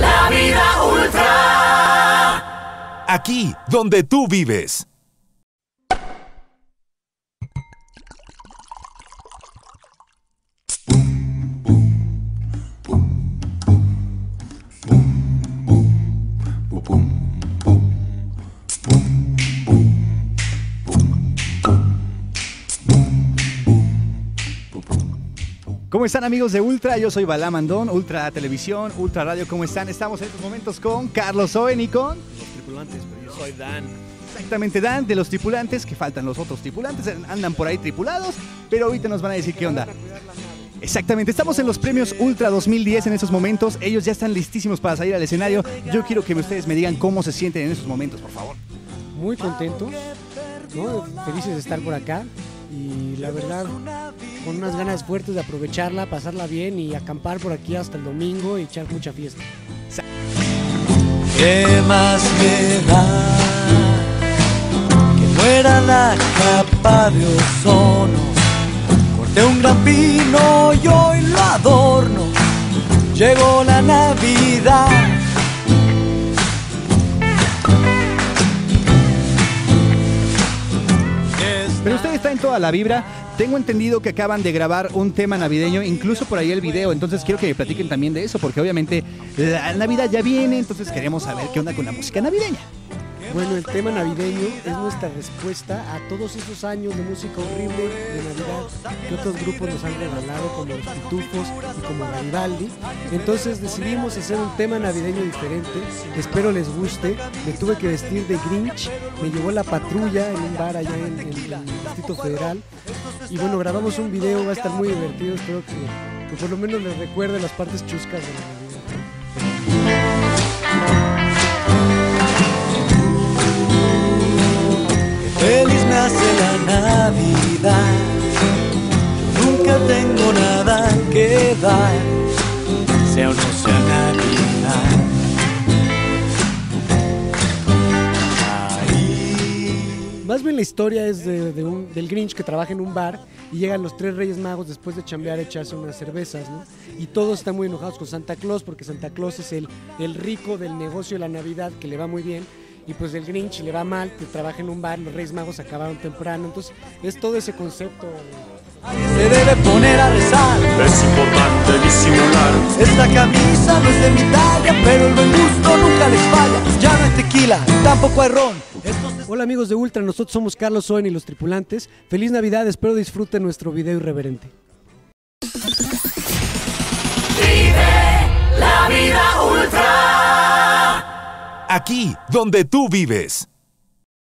la vida ultra. Aquí, donde tú vives. ¿Cómo están amigos de Ultra? Yo soy Balá Mandón, Ultra Televisión, Ultra Radio, ¿cómo están? Estamos en estos momentos con Carlos Owen y con... Los tripulantes, pero yo soy Dan. Exactamente, Dan, de los tripulantes, que faltan los otros tripulantes, andan por ahí tripulados, pero ahorita nos van a decir qué onda. Exactamente, estamos en los premios Ultra 2010 en estos momentos, ellos ya están listísimos para salir al escenario. Yo quiero que ustedes me digan cómo se sienten en estos momentos, por favor. Muy contento, ¿no? felices de estar por acá y la verdad con unas ganas fuertes de aprovecharla, pasarla bien y acampar por aquí hasta el domingo y echar mucha fiesta. ¿Qué más me da que muera la capa de ozono? Corté un gran pino y hoy lo adorno. Llegó la Navidad. Pero usted está en toda la vibra. Tengo entendido que acaban de grabar un tema navideño, incluso por ahí el video. Entonces quiero que me platiquen también de eso, porque obviamente la Navidad ya viene. Entonces queremos saber qué onda con la música navideña. Bueno, el tema navideño es nuestra respuesta a todos esos años de música horrible de Navidad que otros grupos nos han regalado, como los Pitufos y como Garibaldi. Entonces decidimos hacer un tema navideño diferente. Espero les guste. Me tuve que vestir de Grinch. Me llevó la patrulla en un bar allá en, el Distrito Federal. Y bueno, grabamos un video, va a estar muy divertido. Espero que, que por lo menos les recuerde las partes chuscas de la nunca tengo nada que dar, sea o no sea Navidad. Más bien la historia es de, del Grinch que trabaja en un bar y llegan los tres Reyes Magos después de chambear a echarse unas cervezas, ¿no? Y todos están muy enojados con Santa Claus porque Santa Claus es el, el rico del negocio de la Navidad que le va muy bien. Y pues el Grinch le va mal, que trabaja en un bar, los Reyes Magos acabaron temprano. Entonces es todo ese concepto. Se debe poner a rezar. Es importante disimular. Esta camisa no es de mi talla, pero el buen gusto nunca les falla. Ya no hay tequila, tampoco hay ron. Hola amigos de Ultra, nosotros somos Carlos Owen y los tripulantes. Feliz Navidad, espero disfruten nuestro video irreverente. Aquí, donde tú vives.